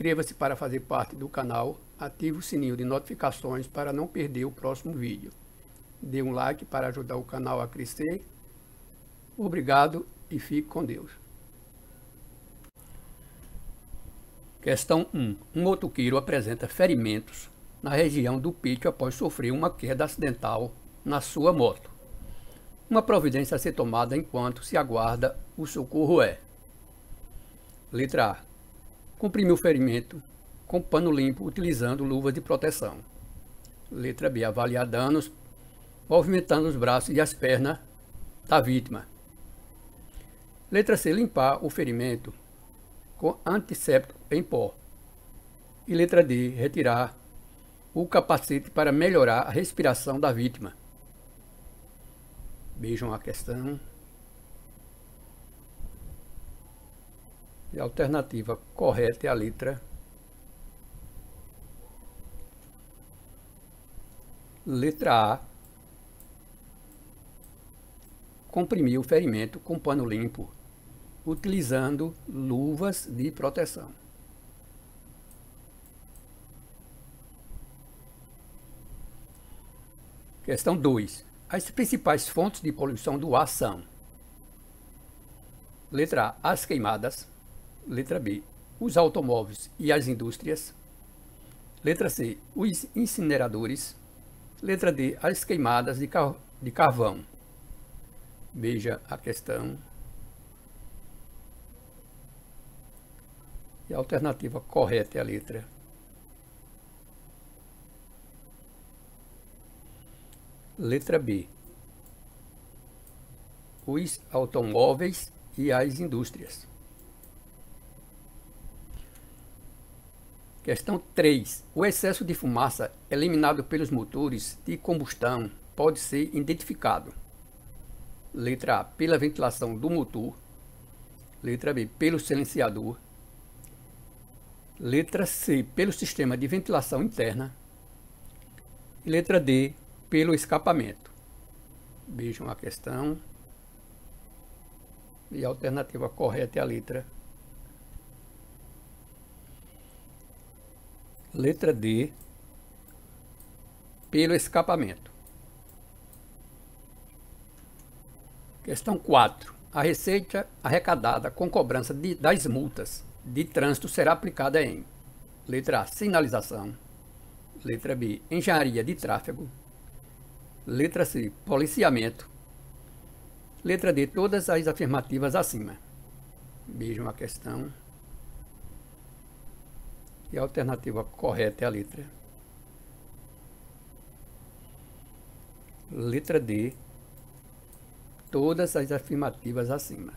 Inscreva-se para fazer parte do canal, ative o sininho de notificações para não perder o próximo vídeo. Dê um like para ajudar o canal a crescer. Obrigado e fique com Deus. Questão 1. Um motoqueiro apresenta ferimentos na região do peito após sofrer uma queda acidental na sua moto. Uma providência a ser tomada enquanto se aguarda o socorro é Letra A. Comprimir o ferimento com pano limpo utilizando luvas de proteção. Letra B. Avaliar danos movimentando os braços e as pernas da vítima. Letra C. Limpar o ferimento com antisséptico em pó. E letra D. Retirar o capacete para melhorar a respiração da vítima. Vejam a questão. E a alternativa correta é a letra Letra A. Comprimir o ferimento com pano limpo, utilizando luvas de proteção. Questão 2. As principais fontes de poluição do ar são Letra A, as queimadas. Letra B, os automóveis e as indústrias. Letra C, os incineradores. Letra D, as queimadas de, car de carvão. Veja a questão. E a alternativa correta é a letra Letra B. Os automóveis e as indústrias. Questão 3. O excesso de fumaça eliminado pelos motores de combustão pode ser identificado. Letra A. Pela ventilação do motor. Letra B. Pelo silenciador. Letra C. Pelo sistema de ventilação interna. E letra D pelo escapamento. Vejam a questão. E a alternativa correta é a letra. Letra D. Pelo escapamento. Questão 4. A receita arrecadada com cobrança de, das multas de trânsito será aplicada em letra A, sinalização, letra B, engenharia de tráfego, Letra C, policiamento. Letra D, todas as afirmativas acima. Vejam a questão. E a alternativa correta é a letra. Letra D, todas as afirmativas acima.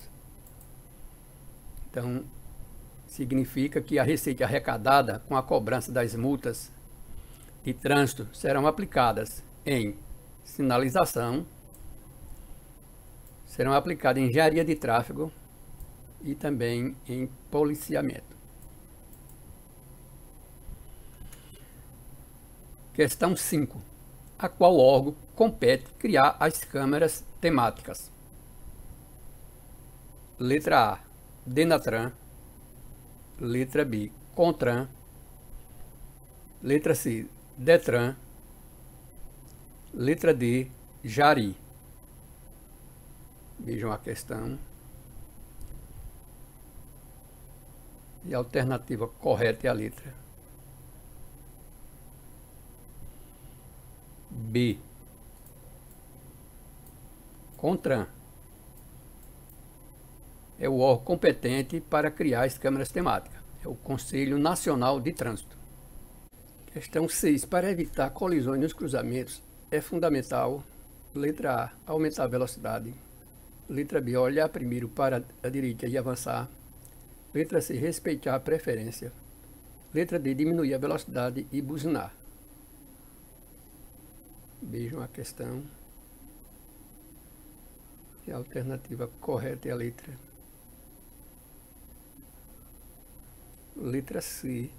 Então, significa que a receita arrecadada com a cobrança das multas de trânsito serão aplicadas em sinalização, serão aplicadas em engenharia de tráfego e também em policiamento. Questão 5. A qual órgão compete criar as câmeras temáticas? Letra A, Denatran. Letra B, Contran. Letra C, Detran. Letra D, Jari. Vejam a questão. E a alternativa correta é a letra B. CONTRAN é o órgão competente para criar as câmeras temáticas. É o Conselho Nacional de Trânsito. Questão 6. Para evitar colisões nos cruzamentos, é fundamental, letra A, aumentar a velocidade. Letra B, olhar primeiro para a direita e avançar. Letra C, respeitar a preferência. Letra D, diminuir a velocidade e buzinar. Vejam a questão. E a alternativa correta é a letra. Letra C.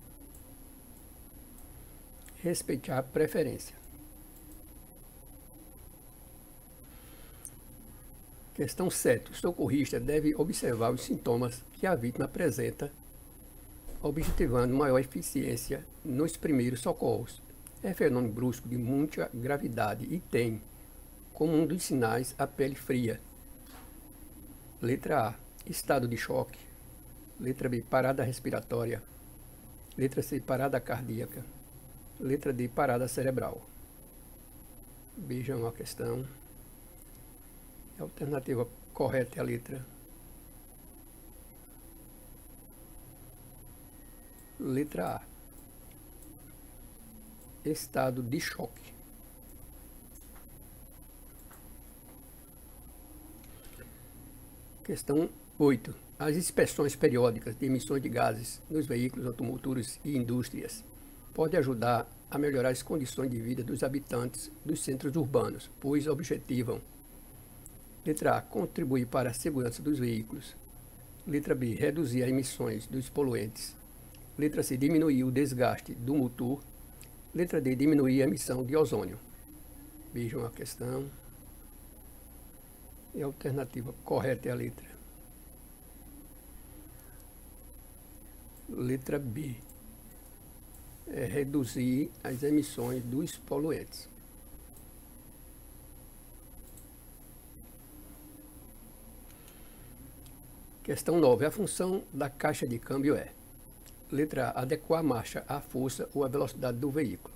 Respeitar a preferência. Questão 7. O socorrista deve observar os sintomas que a vítima apresenta objetivando maior eficiência nos primeiros socorros. É fenômeno brusco de muita gravidade e tem, como um dos sinais, a pele fria. Letra A. Estado de choque. Letra B. Parada respiratória. Letra C. Parada cardíaca. Letra D. Parada cerebral. Vejam a questão. A alternativa correta é a letra Letra A. Estado de choque. Questão 8. As inspeções periódicas de emissões de gases nos veículos automotores e indústrias podem ajudar a melhorar as condições de vida dos habitantes dos centros urbanos, pois objetivam Letra A. Contribuir para a segurança dos veículos. Letra B. Reduzir as emissões dos poluentes. Letra C. Diminuir o desgaste do motor. Letra D. Diminuir a emissão de ozônio. Vejam a questão. E a alternativa correta é a letra. Letra B. É reduzir as emissões dos poluentes. Questão 9. A função da caixa de câmbio é Letra A. Adequar a marcha à força ou à velocidade do veículo.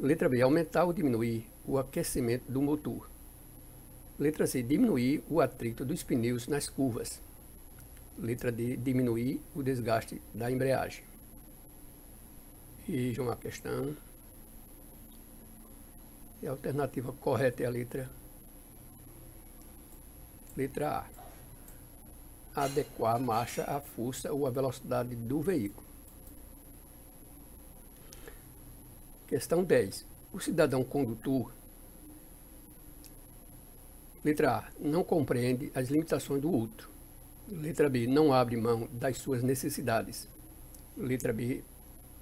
Letra B. Aumentar ou diminuir o aquecimento do motor. Letra C. Diminuir o atrito dos pneus nas curvas. Letra D. Diminuir o desgaste da embreagem. Vejam a questão. E a alternativa correta é a letra Letra A adequar a marcha à força ou à velocidade do veículo. Questão 10. O cidadão condutor, letra A, não compreende as limitações do outro. Letra B, não abre mão das suas necessidades. Letra B,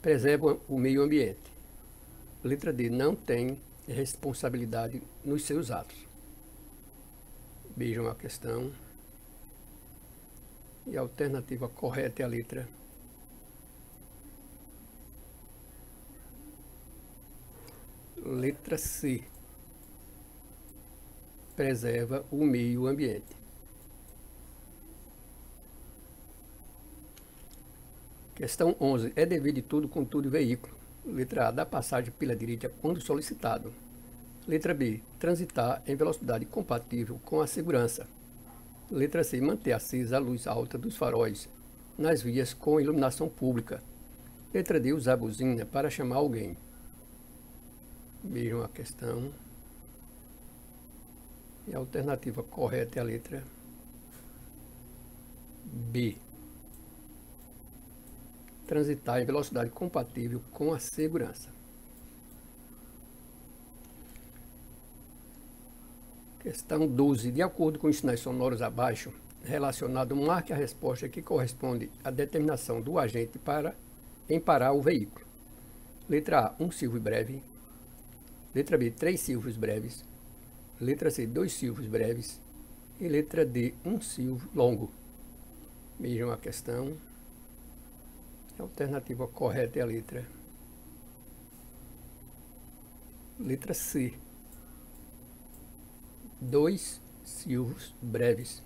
preserva o meio ambiente. Letra D, não tem responsabilidade nos seus atos. Vejam a questão. E a alternativa correta é a letra Letra C. Preserva o meio ambiente. Questão 11. É dever de tudo com tudo veículo. Letra A. Dar passagem pela direita quando solicitado. Letra B. Transitar em velocidade compatível com a segurança. Letra C. Manter acesa a luz alta dos faróis nas vias com iluminação pública. Letra D. Usar buzina para chamar alguém. Vejam a questão. E a alternativa correta é a letra B. Transitar em velocidade compatível com a segurança. Questão 12. De acordo com os sinais sonoros abaixo, relacionado, marque a resposta que corresponde à determinação do agente para emparar o veículo. Letra A, um silvo breve. Letra B, três silvos breves. Letra C, dois silvos breves. E letra D, um silvo longo. Vejam a questão. A alternativa correta é a letra. Letra C dois silvos breves.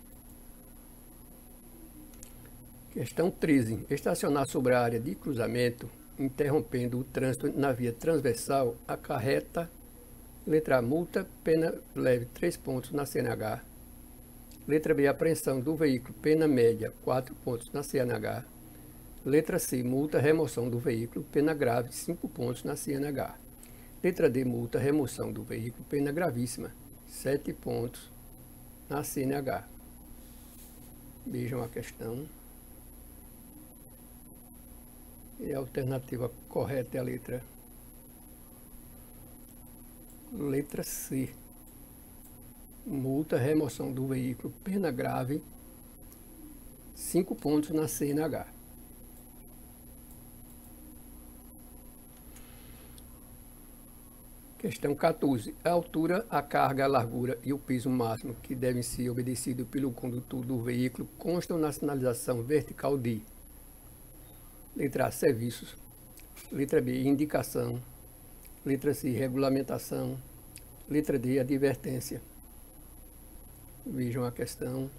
Questão 13. Estacionar sobre a área de cruzamento, interrompendo o trânsito na via transversal, acarreta, letra A, multa, pena leve 3 pontos na CNH. Letra B, apreensão do veículo, pena média 4 pontos na CNH. Letra C, multa, remoção do veículo, pena grave 5 pontos na CNH. Letra D, multa, remoção do veículo, pena gravíssima sete pontos na CNH. Vejam a questão. E a alternativa correta é a letra letra C. Multa, remoção do veículo, pena grave, cinco pontos na CNH. Questão 14. A altura, a carga, a largura e o peso máximo que devem ser obedecidos pelo condutor do veículo constam na sinalização vertical de Letra A, serviços. Letra B, indicação. Letra C, regulamentação. Letra D, advertência. Vejam a questão.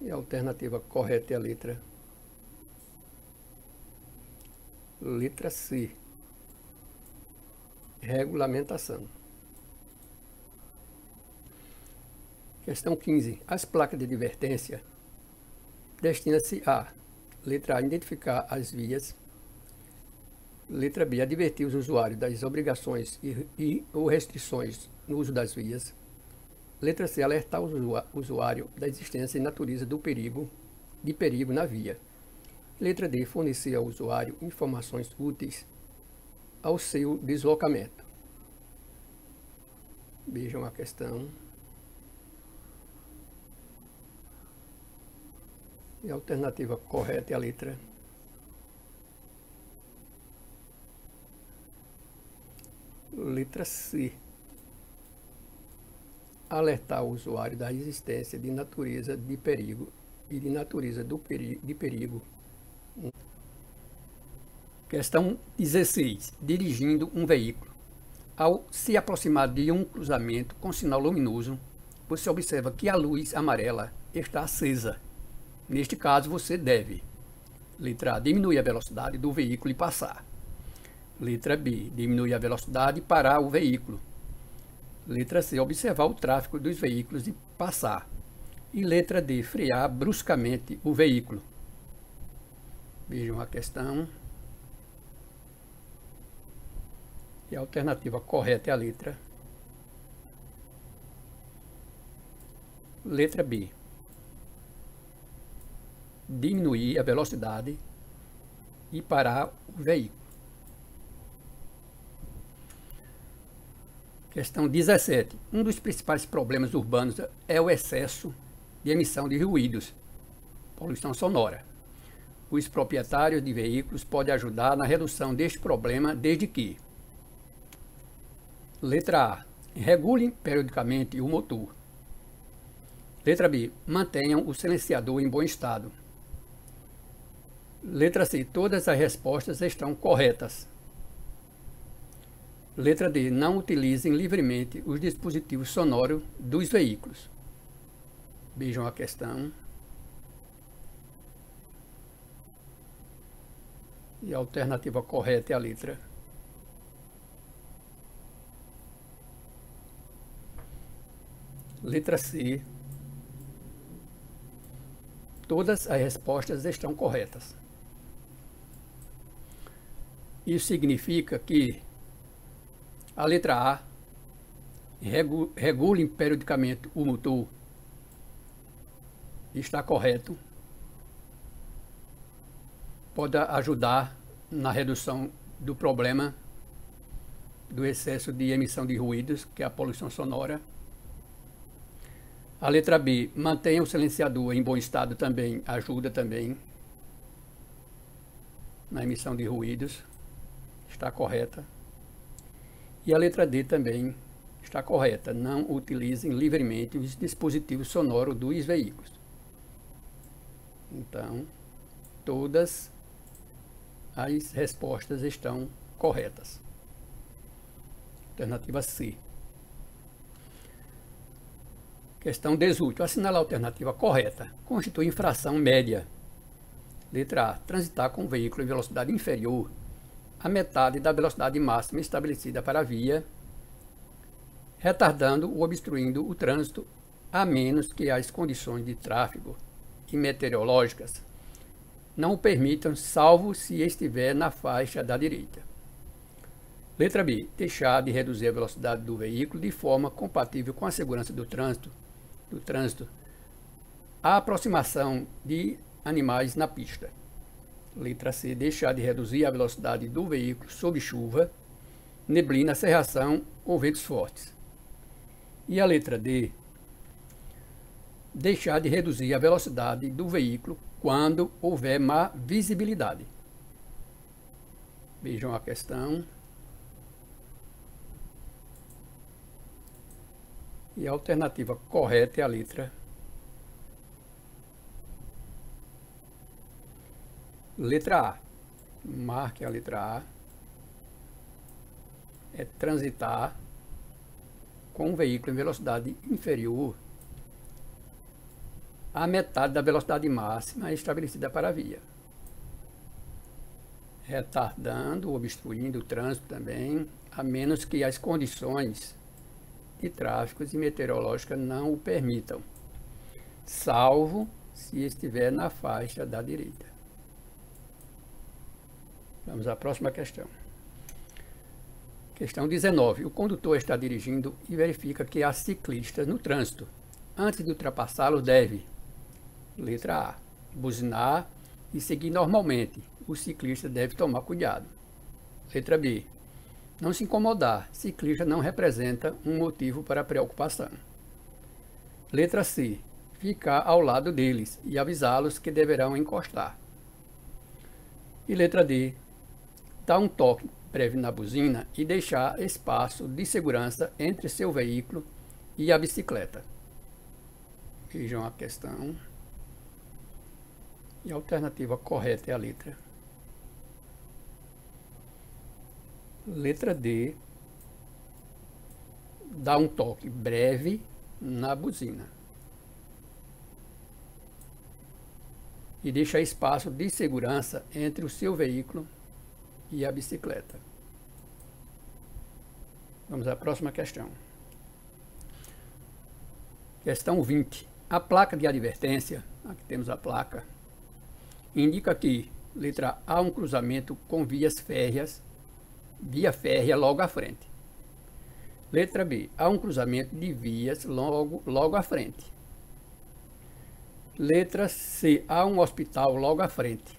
E a alternativa correta é a letra Letra C. Regulamentação. Questão 15. As placas de advertência destinam-se a letra A. Identificar as vias. Letra B. Advertir os usuários das obrigações e, e ou restrições no uso das vias. Letra C. Alertar o usuário da existência e natureza do perigo, de perigo na via. Letra D. Fornecer ao usuário informações úteis ao seu deslocamento. Vejam a questão. E a alternativa correta é a letra Letra C. Alertar o usuário da existência de natureza de perigo e de natureza do peri de perigo. Questão 16. Dirigindo um veículo. Ao se aproximar de um cruzamento com sinal luminoso, você observa que a luz amarela está acesa. Neste caso, você deve Letra A. Diminuir a velocidade do veículo e passar. Letra B. Diminuir a velocidade e parar o veículo. Letra C. Observar o tráfego dos veículos e passar. E letra D. Frear bruscamente o veículo. Vejam a questão. E a alternativa correta é a letra. Letra B. Diminuir a velocidade e parar o veículo. Questão 17. Um dos principais problemas urbanos é o excesso de emissão de ruídos, poluição sonora. Os proprietários de veículos podem ajudar na redução deste problema desde que Letra A. Regulem periodicamente o motor. Letra B. Mantenham o silenciador em bom estado. Letra C. Todas as respostas estão corretas. Letra D. Não utilizem livremente os dispositivos sonoros dos veículos. Vejam a questão. E a alternativa correta é a letra Letra C. Todas as respostas estão corretas. Isso significa que a letra A regule periodicamente o motor está correto. Pode ajudar na redução do problema do excesso de emissão de ruídos, que é a poluição sonora. A letra B, mantenha o silenciador em bom estado também, ajuda também na emissão de ruídos, está correta. E a letra D também está correta, não utilizem livremente os dispositivos sonoros dos veículos. Então, todas as respostas estão corretas. Alternativa C. Questão 18. Assinalar a alternativa correta. Constitui infração média. Letra A. Transitar com o veículo em velocidade inferior à metade da velocidade máxima estabelecida para a via, retardando ou obstruindo o trânsito, a menos que as condições de tráfego e meteorológicas não o permitam, salvo se estiver na faixa da direita. Letra B. Deixar de reduzir a velocidade do veículo de forma compatível com a segurança do trânsito do trânsito, a aproximação de animais na pista. Letra C. Deixar de reduzir a velocidade do veículo sob chuva, neblina, serração ou ventos fortes. E a letra D. Deixar de reduzir a velocidade do veículo quando houver má visibilidade. Vejam a questão. E a alternativa correta é a letra Letra A. Marque a letra A. É transitar com um veículo em velocidade inferior à metade da velocidade máxima estabelecida para a via. Retardando, obstruindo o trânsito também, a menos que as condições de tráfego e meteorológicas não o permitam, salvo se estiver na faixa da direita. Vamos à próxima questão. Questão 19. O condutor está dirigindo e verifica que há ciclistas no trânsito. Antes de ultrapassá-los, deve: letra A. Buzinar e seguir normalmente. O ciclista deve tomar cuidado. Letra B. Não se incomodar. Ciclista não representa um motivo para preocupação. Letra C. Ficar ao lado deles e avisá-los que deverão encostar. E letra D. Dar um toque breve na buzina e deixar espaço de segurança entre seu veículo e a bicicleta. Vejam a questão. E a alternativa correta é a letra. Letra D. Dá um toque breve na buzina. E deixa espaço de segurança entre o seu veículo e a bicicleta. Vamos à próxima questão. Questão 20. A placa de advertência, aqui temos a placa, indica que, letra A, um cruzamento com vias férreas, via férrea logo à frente. Letra B, há um cruzamento de vias logo, logo à frente. Letra C, há um hospital logo à frente.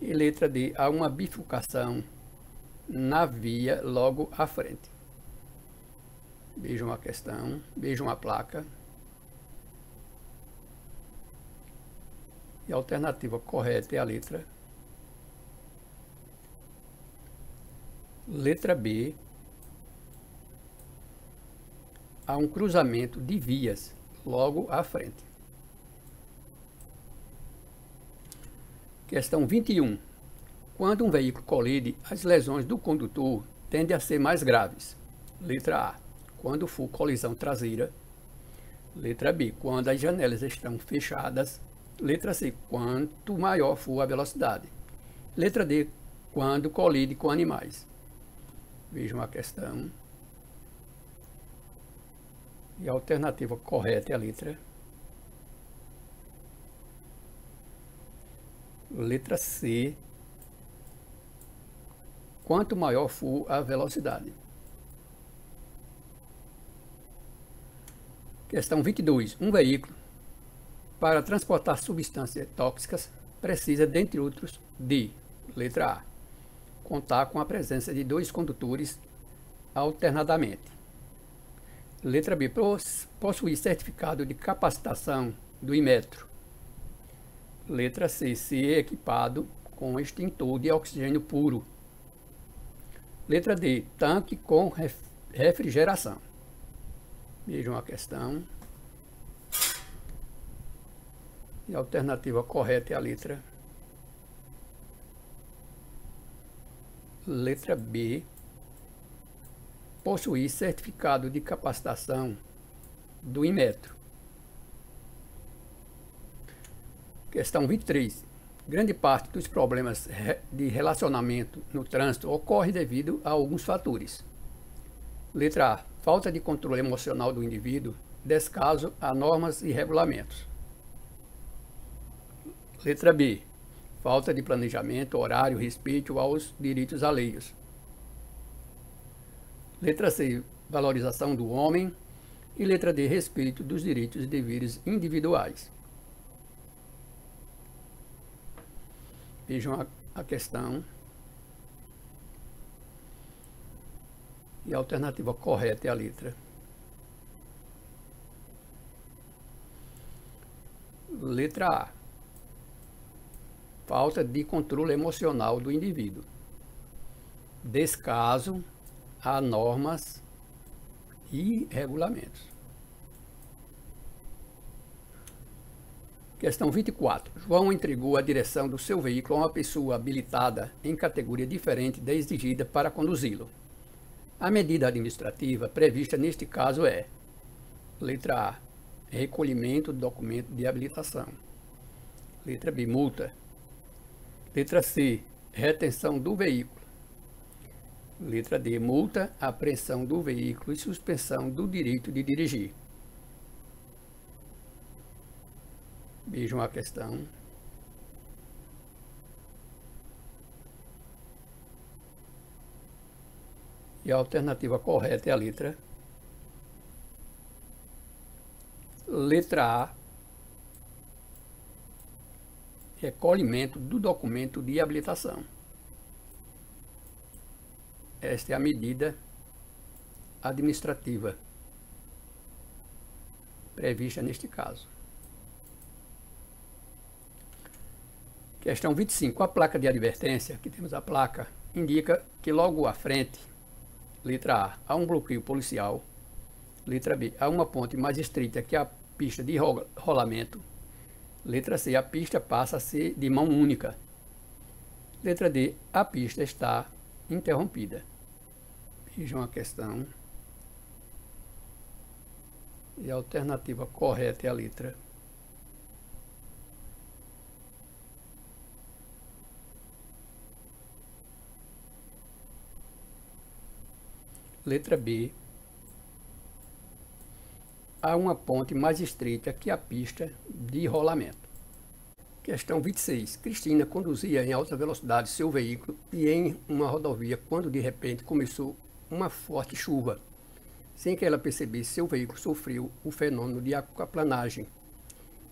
E letra D, há uma bifurcação na via logo à frente. Vejam a questão, vejam a placa. E a alternativa correta é a letra. Letra B. Há um cruzamento de vias logo à frente. Questão 21. Quando um veículo colide, as lesões do condutor tendem a ser mais graves. Letra A. Quando for colisão traseira. Letra B. Quando as janelas estão fechadas. Letra C. Quanto maior for a velocidade. Letra D. Quando colide com animais. Vejam a questão. E a alternativa correta é a letra Letra C. Quanto maior for a velocidade. Questão 22. Um veículo, para transportar substâncias tóxicas, precisa, dentre outros, de letra A. Contar com a presença de dois condutores alternadamente. Letra B. Possuir certificado de capacitação do Imetro Letra C. Ser equipado com extintor de oxigênio puro. Letra D. Tanque com refrigeração. Vejam a questão. E a alternativa correta é a letra. Letra B. Possuir certificado de capacitação do Inmetro. Questão 23. Grande parte dos problemas de relacionamento no trânsito ocorre devido a alguns fatores. Letra A. Falta de controle emocional do indivíduo, descaso a normas e regulamentos. Letra B. Falta de planejamento, horário, respeito aos direitos alheios. Letra C. Valorização do homem. E letra D. Respeito dos direitos e deveres individuais. Vejam a, a questão. E a alternativa correta é a letra. Letra A. Falta de controle emocional do indivíduo. Descaso a normas e regulamentos. Questão 24. João entregou a direção do seu veículo a uma pessoa habilitada em categoria diferente da exigida para conduzi-lo. A medida administrativa prevista neste caso é: letra A, recolhimento do documento de habilitação. Letra B, multa. Letra C, retenção do veículo. Letra D, multa, apreensão do veículo e suspensão do direito de dirigir. Vejam a questão. E a alternativa correta é a letra Letra A. Recolhimento do documento de habilitação. Esta é a medida administrativa prevista neste caso. Questão 25. A placa de advertência, que temos a placa, indica que logo à frente, letra A, há um bloqueio policial. Letra B, há uma ponte mais estreita que a pista de rolamento. Letra C, a pista passa a ser de mão única. Letra D, a pista está interrompida. Vejam a questão. E a alternativa correta é a letra Letra B. Há uma ponte mais estreita que a pista de rolamento. Questão 26. Cristina conduzia em alta velocidade seu veículo e em uma rodovia quando de repente começou uma forte chuva. Sem que ela percebesse, seu veículo sofreu o fenômeno de aquaplanagem,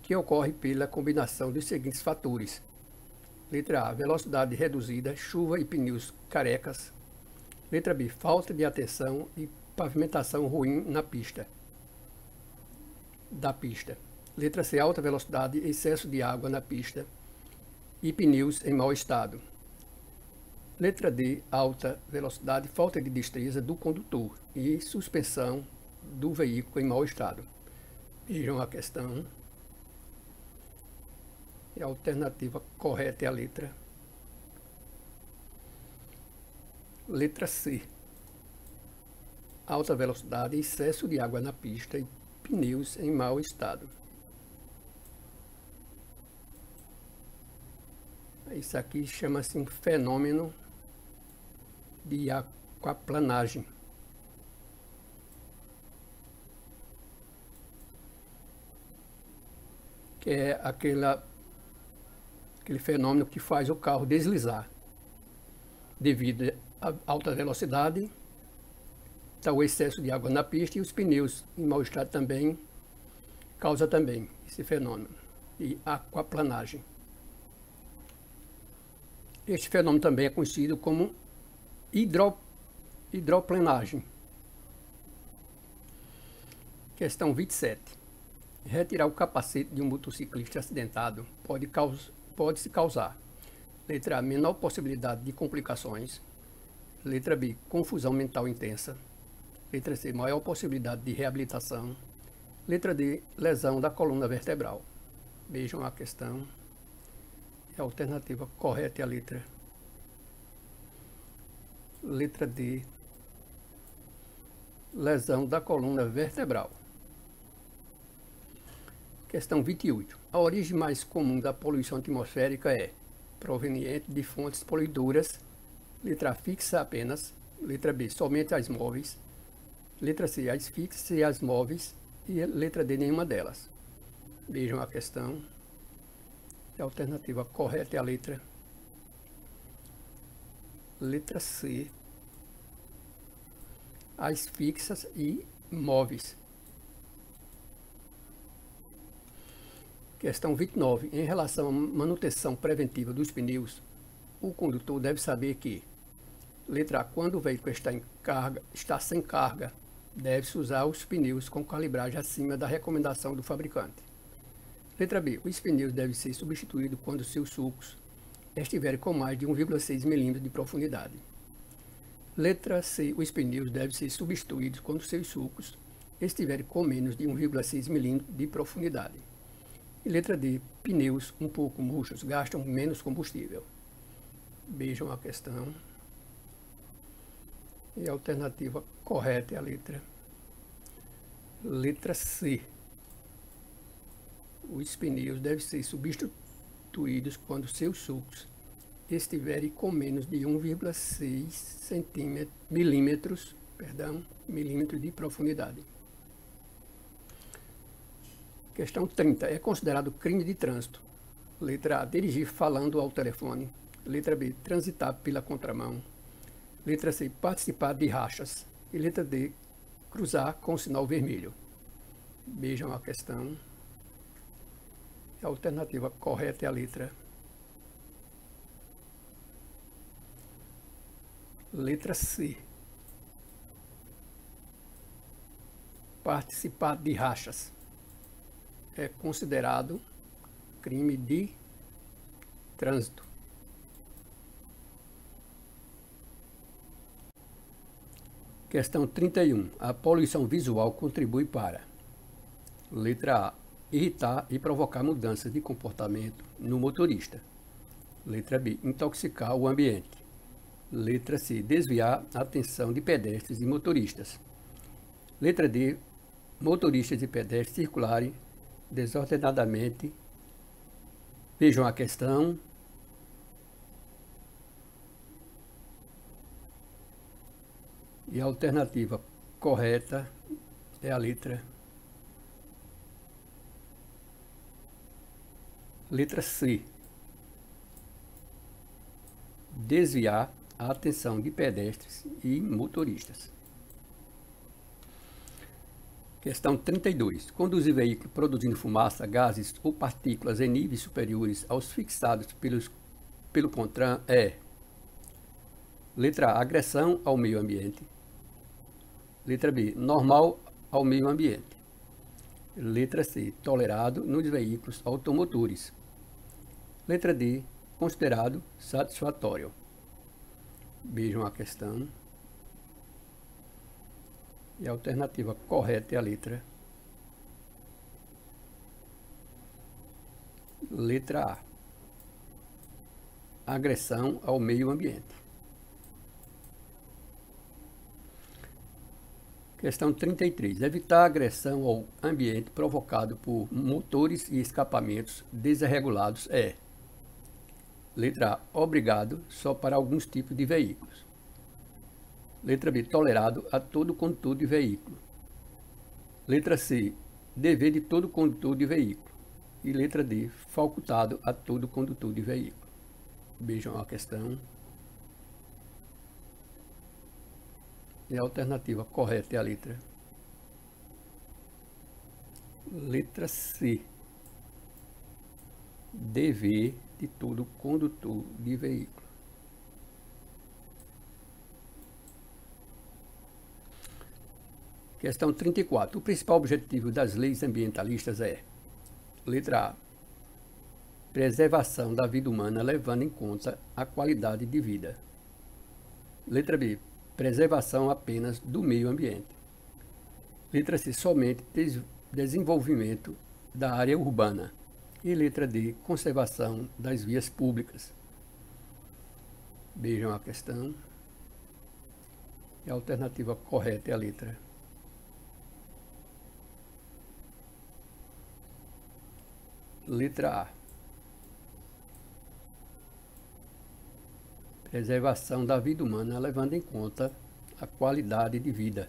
que ocorre pela combinação dos seguintes fatores. Letra A. Velocidade reduzida, chuva e pneus carecas, Letra B. Falta de atenção e pavimentação ruim na pista. Da pista. Letra C. Alta velocidade, excesso de água na pista e pneus em mau estado. Letra D. Alta velocidade, falta de destreza do condutor e suspensão do veículo em mau estado. Vejam a questão. E a alternativa correta é a letra Letra C. Alta velocidade, excesso de água na pista e pneus em mau estado. Isso aqui chama-se um fenômeno de aquaplanagem. Que é aquela, aquele fenômeno que faz o carro deslizar devido alta velocidade, está o excesso de água na pista e os pneus em mau estado também causa também esse fenômeno de aquaplanagem. Este fenômeno também é conhecido como hidro, hidroplanagem. Questão 27. Retirar o capacete de um motociclista acidentado pode, caus, pode se causar. Letra A, menor possibilidade de complicações. Letra B, confusão mental intensa. Letra C, maior possibilidade de reabilitação. Letra D, lesão da coluna vertebral. Vejam a questão. A alternativa correta é a letra. Letra D, lesão da coluna vertebral. Questão 28. A origem mais comum da poluição atmosférica é proveniente de fontes poluidoras Letra fixa apenas. Letra B, somente as móveis. Letra C, as fixas e as móveis. E letra D, nenhuma delas. Vejam a questão. A alternativa correta é a letra Letra C. As fixas e móveis. Questão 29. Em relação à manutenção preventiva dos pneus, o condutor deve saber que Letra A. Quando o veículo está, em carga, está sem carga, deve-se usar os pneus com calibragem acima da recomendação do fabricante. Letra B. Os pneus devem ser substituídos quando seus sulcos estiverem com mais de 1,6 mm de profundidade. Letra C. Os pneus devem ser substituídos quando seus sulcos estiverem com menos de 1,6 mm de profundidade. E letra D, pneus um pouco murchos gastam menos combustível. Vejam a questão. E a alternativa correta é a letra. Letra C. Os pneus devem ser substituídos quando seus sucos estiverem com menos de 1,6 milímetros, perdão, milímetros de profundidade. Questão 30. É considerado crime de trânsito. Letra A. Dirigir falando ao telefone. Letra B. Transitar pela contramão. Letra C. Participar de rachas. E letra D. Cruzar com sinal vermelho. Vejam a questão. A alternativa correta é a letra Letra C. Participar de rachas é considerado crime de trânsito. Questão 31. A poluição visual contribui para Letra A. Irritar e provocar mudanças de comportamento no motorista. Letra B. Intoxicar o ambiente. Letra C. Desviar a atenção de pedestres e motoristas. Letra D. Motoristas e pedestres circularem desordenadamente. Vejam a questão. E a alternativa correta é a letra Letra C. Desviar a atenção de pedestres e motoristas. Questão 32. Conduzir veículo produzindo fumaça, gases ou partículas em níveis superiores aos fixados pelos, pelo CONTRAN é Letra A. Agressão ao meio ambiente. Letra B. Normal ao meio ambiente. Letra C. Tolerado nos veículos automotores. Letra D. Considerado satisfatório. Vejam a questão. E a alternativa correta é a letra Letra A. Agressão ao meio ambiente. Questão 33. Evitar agressão ao ambiente provocado por motores e escapamentos desregulados é Letra A. Obrigado só para alguns tipos de veículos. Letra B. Tolerado a todo condutor de veículo. Letra C. Dever de todo condutor de veículo. E letra D. Facultado a todo condutor de veículo. Vejam a questão. E a alternativa correta é a letra. Letra C. Dever de todo condutor de veículo. Questão 34. O principal objetivo das leis ambientalistas é: letra A. Preservação da vida humana levando em conta a qualidade de vida. Letra B. Preservação apenas do meio ambiente. Letra C. Somente des desenvolvimento da área urbana. E letra D, conservação das vias públicas. Vejam a questão. E a alternativa correta é a letra. Letra A. Preservação da vida humana levando em conta a qualidade de vida.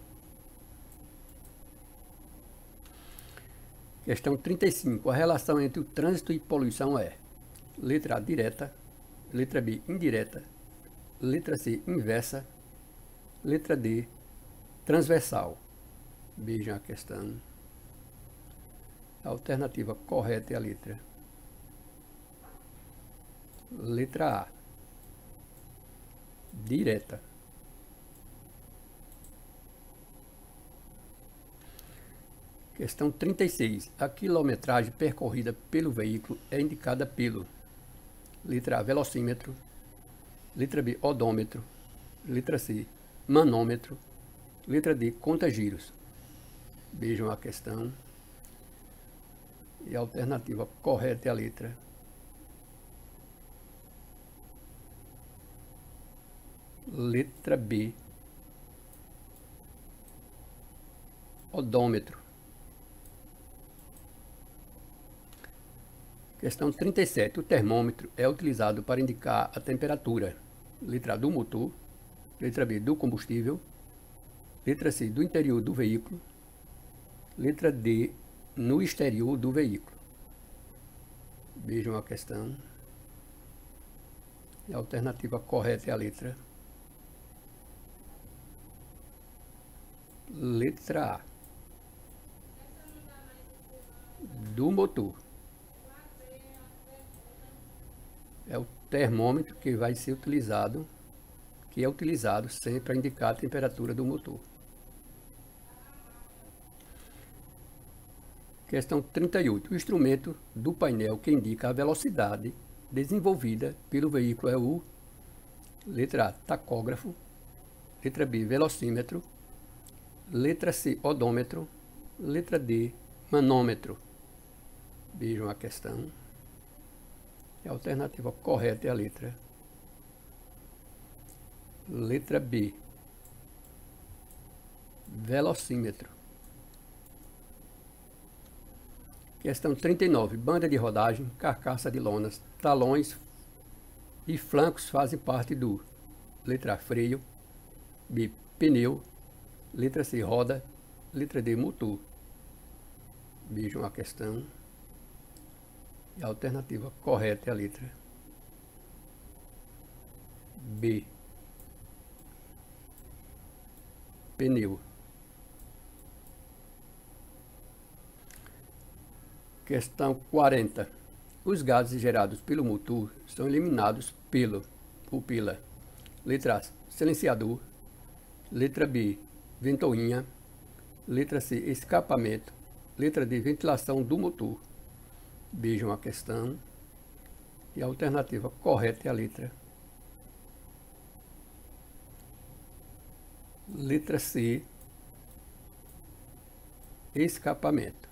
Questão 35. A relação entre o trânsito e poluição é letra A direta, letra B indireta, letra C inversa, letra D transversal. Vejam a questão. A alternativa correta é a letra. Letra A. Direta. Questão 36. A quilometragem percorrida pelo veículo é indicada pelo letra A, velocímetro, letra B, odômetro, letra C, manômetro, letra D, conta giros. Vejam a questão. E a alternativa correta é a letra Letra B. Odômetro. Questão 37. O termômetro é utilizado para indicar a temperatura. Letra A do motor. Letra B do combustível. Letra C do interior do veículo. Letra D no exterior do veículo. Vejam a questão. A alternativa correta é a letra Letra A. Do motor. É o termômetro que vai ser utilizado, que é utilizado sempre para indicar a temperatura do motor. Questão 38. O instrumento do painel que indica a velocidade desenvolvida pelo veículo é o letra A, tacógrafo, letra B, velocímetro, Letra C, odômetro. Letra D, manômetro. Vejam a questão. A alternativa correta é a letra. Letra B. Velocímetro. Questão 39. Banda de rodagem, carcaça de lonas, talões e flancos fazem parte do letra freio, B, pneu, Letra C, roda. Letra D, motor. Vejam a questão. E a alternativa correta é a letra B. Pneu. Questão 40. Os gases gerados pelo motor são eliminados pelo pupila. Letra A, silenciador. Letra B, ventoinha. Letra C, escapamento. Letra D, ventilação do motor. Vejam a questão. E a alternativa correta é a letra. Letra C, escapamento.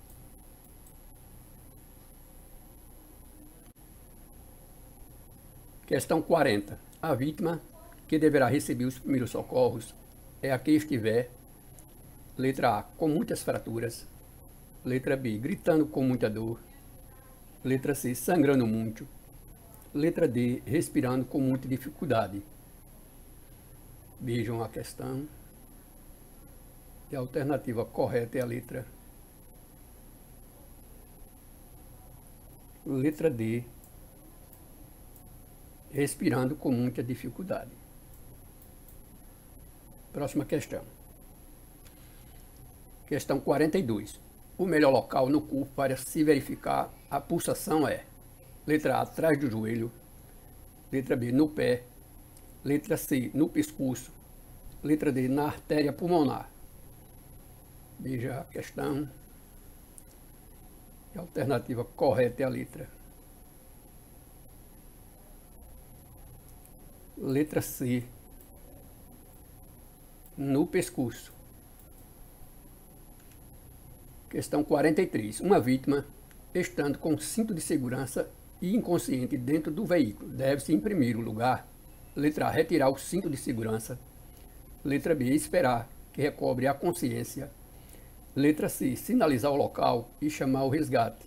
Questão 40. A vítima que deverá receber os primeiros socorros é a que estiver Letra A, com muitas fraturas. Letra B, gritando com muita dor. Letra C, sangrando muito. Letra D, respirando com muita dificuldade. Vejam a questão. E a alternativa correta é a letra Letra D, respirando com muita dificuldade. Próxima questão. Questão 42. O melhor local no corpo para se verificar a pulsação é letra A, atrás do joelho, letra B, no pé, letra C, no pescoço, letra D, na artéria pulmonar. Veja a questão. a alternativa correta é a letra. Letra C, no pescoço. Questão 43. Uma vítima, estando com cinto de segurança e inconsciente dentro do veículo, deve-se, em primeiro lugar, letra A, retirar o cinto de segurança. Letra B, esperar que recobre a consciência. Letra C, sinalizar o local e chamar o resgate.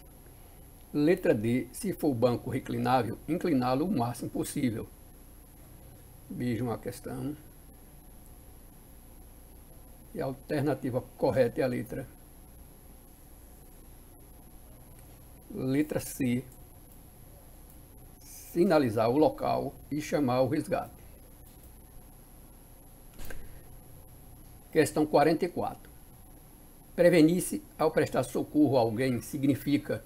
Letra D, se for banco reclinável, incliná-lo o máximo possível. Vejam a questão. E a alternativa correta é a letra Letra C. Sinalizar o local e chamar o resgate. Questão 44. Prevenir-se ao prestar socorro a alguém significa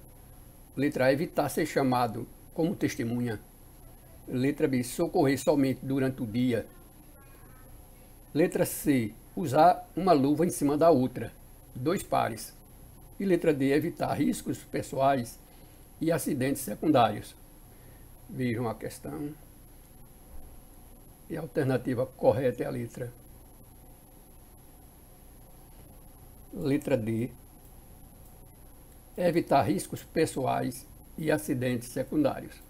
letra A, evitar ser chamado como testemunha. Letra B, socorrer somente durante o dia. Letra C, usar uma luva em cima da outra, dois pares. E letra D, evitar riscos pessoais e acidentes secundários. Vejam a questão. E a alternativa correta é a letra. Letra D. evitar riscos pessoais e acidentes secundários.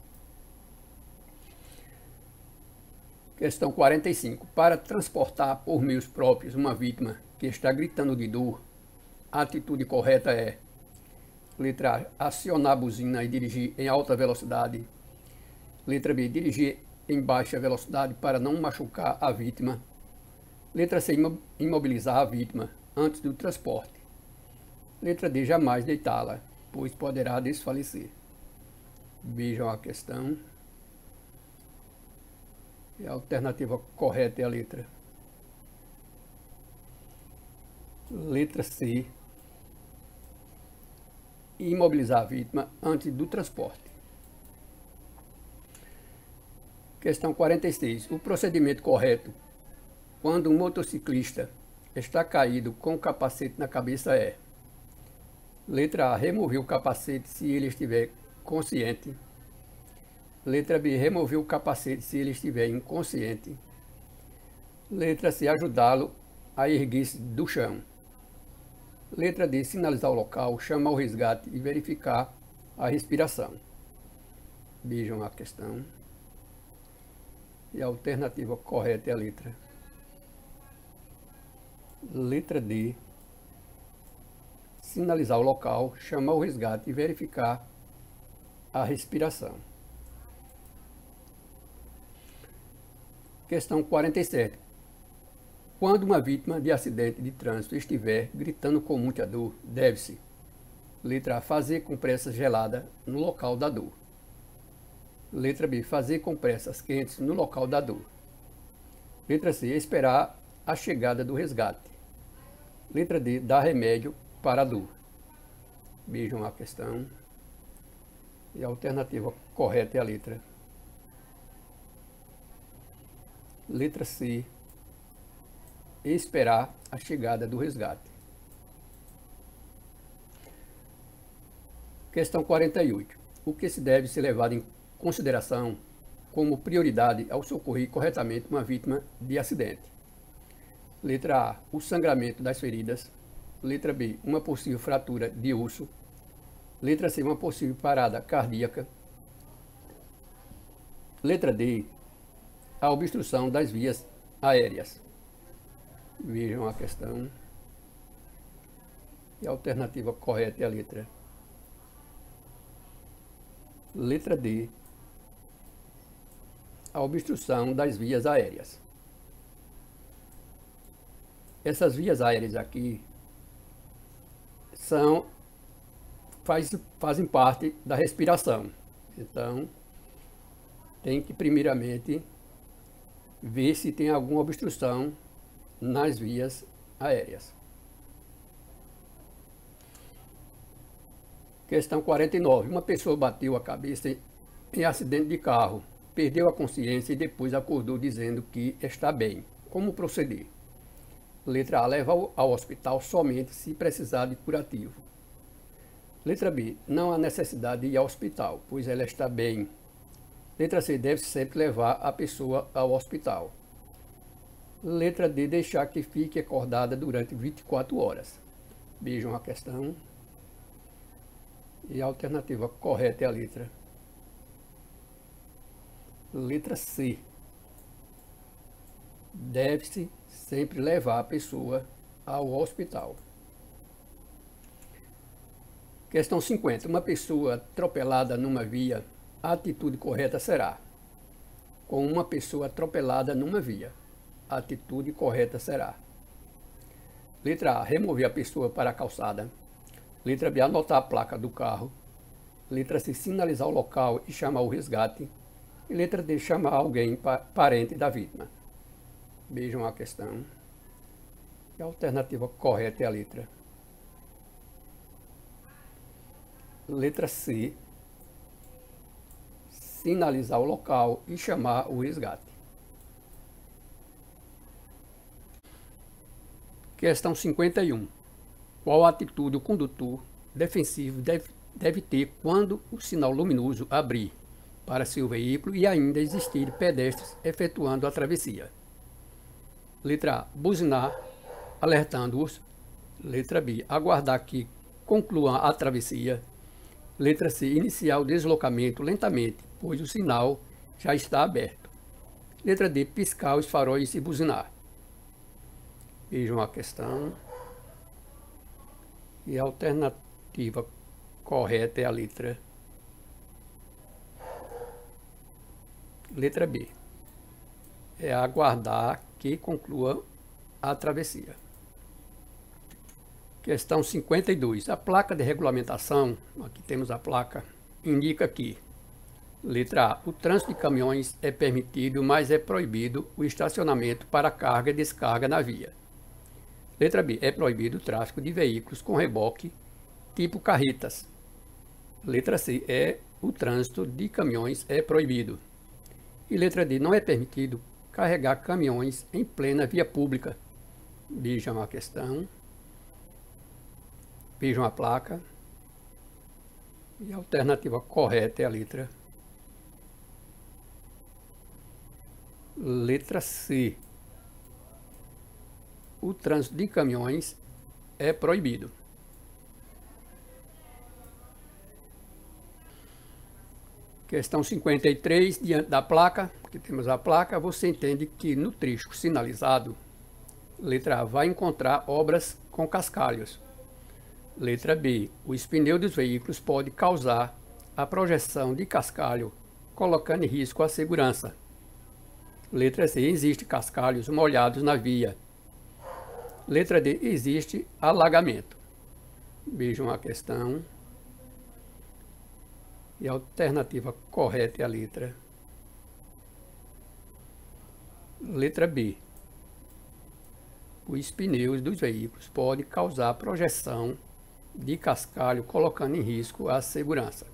Questão 45. Para transportar por meios próprios uma vítima que está gritando de dor, a atitude correta é Letra A. Acionar a buzina e dirigir em alta velocidade. Letra B. Dirigir em baixa velocidade para não machucar a vítima. Letra C. Imobilizar a vítima antes do transporte. Letra D. Jamais deitá-la, pois poderá desfalecer. Vejam a questão. E a alternativa correta é a letra. Letra C. Imobilizar a vítima antes do transporte. Questão 46. O procedimento correto quando um motociclista está caído com o capacete na cabeça é: Letra A. Remover o capacete se ele estiver consciente. Letra B. Remover o capacete se ele estiver inconsciente. Letra C. Ajudá-lo a erguer-se do chão. Letra D. Sinalizar o local, chamar o resgate e verificar a respiração. Vejam a questão. E a alternativa correta é a letra. Letra D. Sinalizar o local, chamar o resgate e verificar a respiração. Questão 47. Quando uma vítima de acidente de trânsito estiver gritando com muita dor, deve-se: letra A. Fazer compressas geladas no local da dor. Letra B. Fazer compressas quentes no local da dor. Letra C. Esperar a chegada do resgate. Letra D. Dar remédio para a dor. Vejam a questão. E a alternativa correta é a letra Letra C. Esperar a chegada do resgate. Questão 48. O que se deve ser levado em consideração como prioridade ao socorrer corretamente uma vítima de acidente? Letra A. O sangramento das feridas. Letra B. Uma possível fratura de osso. Letra C. Uma possível parada cardíaca. Letra D a obstrução das vias aéreas. Vejam a questão. E a alternativa correta é a letra. Letra D. A obstrução das vias aéreas. Essas vias aéreas aqui são faz, fazem parte da respiração. Então, tem que primeiramente ver se tem alguma obstrução nas vias aéreas. Questão 49. Uma pessoa bateu a cabeça em acidente de carro, perdeu a consciência e depois acordou dizendo que está bem. Como proceder? Letra A. Leva ao hospital somente se precisar de curativo. Letra B. Não há necessidade de ir ao hospital, pois ela está bem Letra C. Deve sempre levar a pessoa ao hospital. Letra D. Deixar que fique acordada durante 24 horas. Vejam a questão. E a alternativa correta é a letra. Letra C. Deve-se sempre levar a pessoa ao hospital. Questão 50. Uma pessoa atropelada numa via a atitude correta será: com uma pessoa atropelada numa via. Atitude correta será: letra A, remover a pessoa para a calçada. Letra B, anotar a placa do carro. Letra C, sinalizar o local e chamar o resgate. E letra D, chamar alguém parente da vítima. Vejam a questão. A alternativa correta é a letra. Letra C, sinalizar o local e chamar o resgate. Questão 51. Qual atitude o condutor defensivo deve, deve ter quando o sinal luminoso abrir para seu veículo e ainda existir pedestres efetuando a travessia? Letra A. Buzinar, alertando-os. Letra B. Aguardar que concluam a travessia. Letra C. Iniciar o deslocamento lentamente, pois o sinal já está aberto. Letra D. Piscar os faróis e buzinar. Vejam a questão. E a alternativa correta é a letra Letra B. É aguardar que conclua a travessia. Questão 52. A placa de regulamentação, aqui temos a placa, indica que Letra A. O trânsito de caminhões é permitido, mas é proibido o estacionamento para carga e descarga na via. Letra B. É proibido o tráfego de veículos com reboque tipo carretas. Letra C. É o trânsito de caminhões é proibido. E letra D. Não é permitido carregar caminhões em plena via pública. Vejam a questão. Vejam a placa. E a alternativa correta é a letra Letra C. O trânsito de caminhões é proibido. Questão 53, diante da placa, que temos a placa, você entende que no trecho sinalizado, letra A, vai encontrar obras com cascalhos. Letra B, os pneus dos veículos pode causar a projeção de cascalho, colocando em risco a segurança. Letra C, existe cascalhos molhados na via. Letra D, existe alagamento. Vejam a questão. E a alternativa correta é a letra. Letra B. Os pneus dos veículos podem causar projeção de cascalho, colocando em risco a segurança.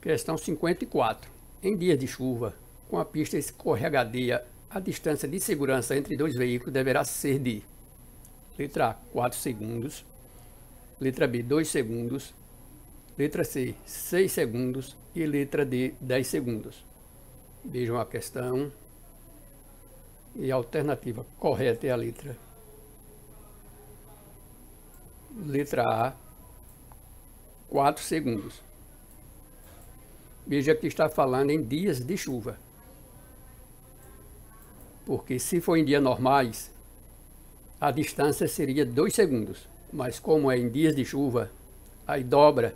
Questão 54. Em dias de chuva, com a pista escorregadia, a distância de segurança entre dois veículos deverá ser de letra A, 4 segundos, Letra B, 2 segundos. Letra C, 6 segundos. E letra D, 10 segundos. Vejam a questão. E a alternativa correta é a letra. Letra A, 4 segundos. Veja que está falando em dias de chuva. Porque se for em dias normais, a distância seria 2 segundos mas como é em dias de chuva, aí dobra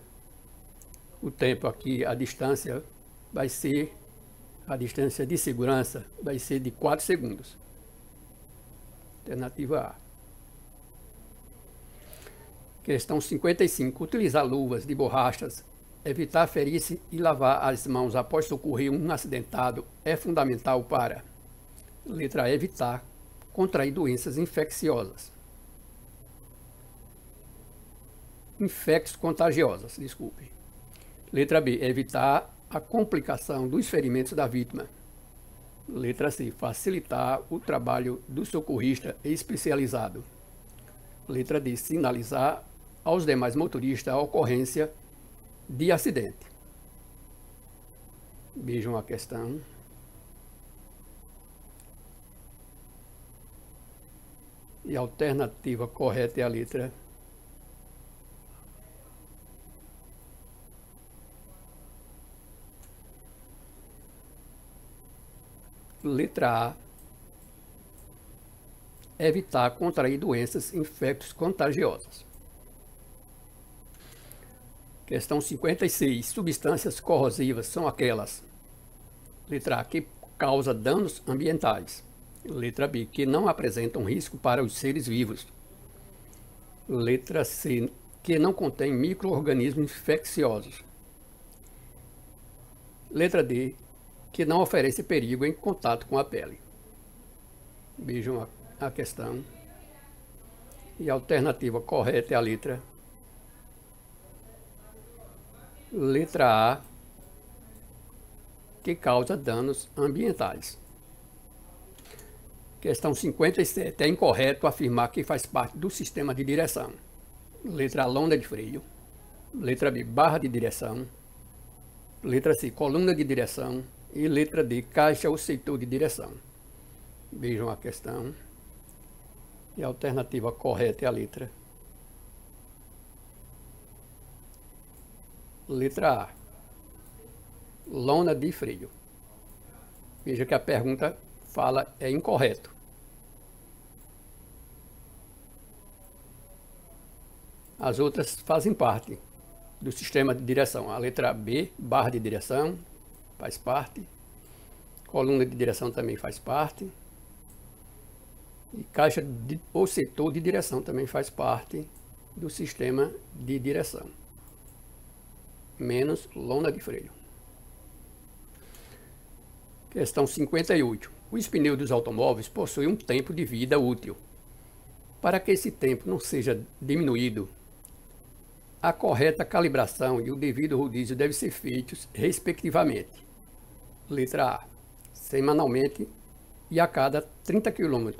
o tempo aqui, a distância vai ser, a distância de segurança vai ser de 4 segundos. Alternativa A. Questão 55. Utilizar luvas de borrachas, evitar ferir-se e lavar as mãos após socorrer um acidentado é fundamental para letra A, evitar contrair doenças infecciosas. infectos contagiosas, desculpe. Letra B, evitar a complicação dos ferimentos da vítima. Letra C, facilitar o trabalho do socorrista especializado. Letra D, sinalizar aos demais motoristas a ocorrência de acidente. Vejam a questão. E a alternativa correta é a letra Letra A. Evitar contrair doenças infectos contagiosas. Questão 56. Substâncias corrosivas são aquelas. Letra A. Que causa danos ambientais. Letra B. Que não apresentam risco para os seres vivos. Letra C. Que não contém micro-organismos infecciosos. Letra D que não oferece perigo em contato com a pele. Vejam a, a questão. E a alternativa correta é a letra. Letra A, que causa danos ambientais. Questão 57. É incorreto afirmar que faz parte do sistema de direção. Letra A, lona de freio. Letra B, barra de direção. Letra C, coluna de direção. E letra D, caixa ou setor de direção. Vejam a questão. E a alternativa correta é a letra. Letra A. Lona de freio. Veja que a pergunta fala é incorreto. As outras fazem parte do sistema de direção. A letra B, barra de direção, faz parte. Coluna de direção também faz parte. E caixa de, ou setor de direção também faz parte do sistema de direção. Menos lona de freio. Questão 58. Os pneus dos automóveis possuem um tempo de vida útil. Para que esse tempo não seja diminuído a correta calibração e o devido rodízio devem ser feitos, respectivamente. Letra A. Semanalmente e a cada 30 km.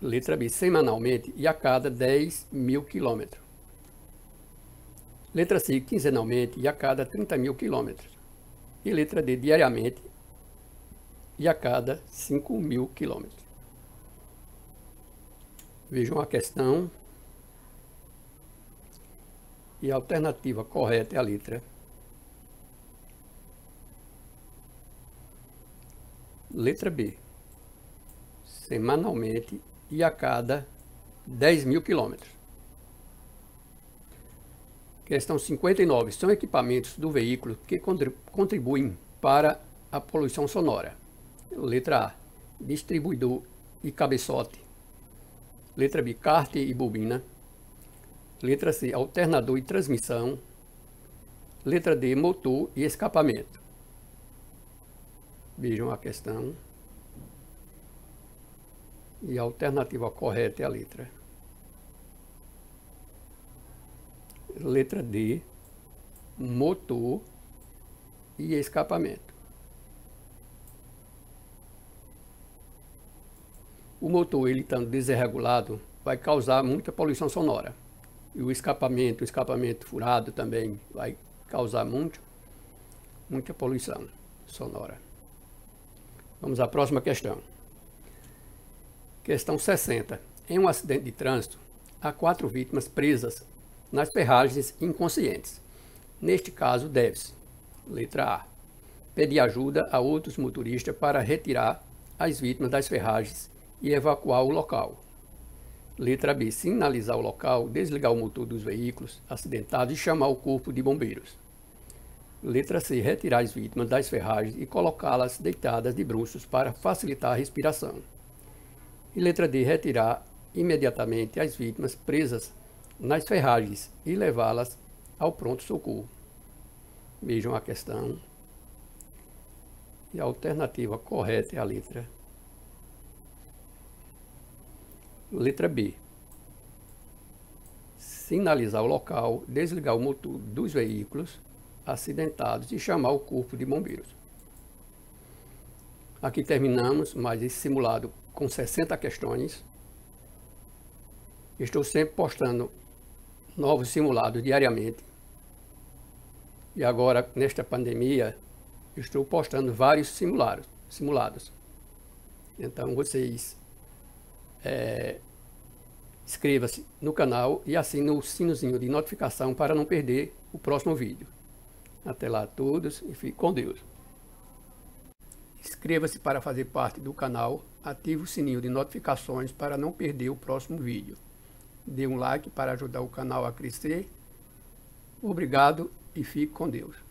Letra B. Semanalmente e a cada 10 mil km. Letra C. Quinzenalmente e a cada 30 mil km. E letra D. Diariamente e a cada 5 mil km. Vejam a questão e a alternativa correta é a letra Letra B. Semanalmente e a cada 10 mil quilômetros. Questão 59. São equipamentos do veículo que contribuem para a poluição sonora. Letra A. Distribuidor e cabeçote. Letra B. Cárter e bobina. Letra C, alternador e transmissão. Letra D, motor e escapamento. Vejam a questão. E a alternativa correta é a letra. Letra D, motor e escapamento. O motor, ele estando desregulado, vai causar muita poluição sonora. E o escapamento, o escapamento furado também vai causar muito, muita poluição sonora. Vamos à próxima questão. Questão 60. Em um acidente de trânsito, há quatro vítimas presas nas ferragens inconscientes. Neste caso, deve-se, letra A, pedir ajuda a outros motoristas para retirar as vítimas das ferragens e evacuar o local. Letra B. Sinalizar o local, desligar o motor dos veículos acidentados e chamar o corpo de bombeiros. Letra C. Retirar as vítimas das ferragens e colocá-las deitadas de bruços para facilitar a respiração. E letra D. Retirar imediatamente as vítimas presas nas ferragens e levá-las ao pronto-socorro. Vejam a questão. E a alternativa correta é a letra Letra B. Sinalizar o local, desligar o motor dos veículos acidentados e chamar o corpo de bombeiros. Aqui terminamos mais esse simulado com 60 questões. Estou sempre postando novos simulados diariamente. E agora, nesta pandemia, estou postando vários simulados. simulados. Então, vocês é, inscreva-se no canal e assine o sinozinho de notificação para não perder o próximo vídeo. Até lá a todos e fique com Deus. Inscreva-se para fazer parte do canal, ative o sininho de notificações para não perder o próximo vídeo. Dê um like para ajudar o canal a crescer. Obrigado e fique com Deus.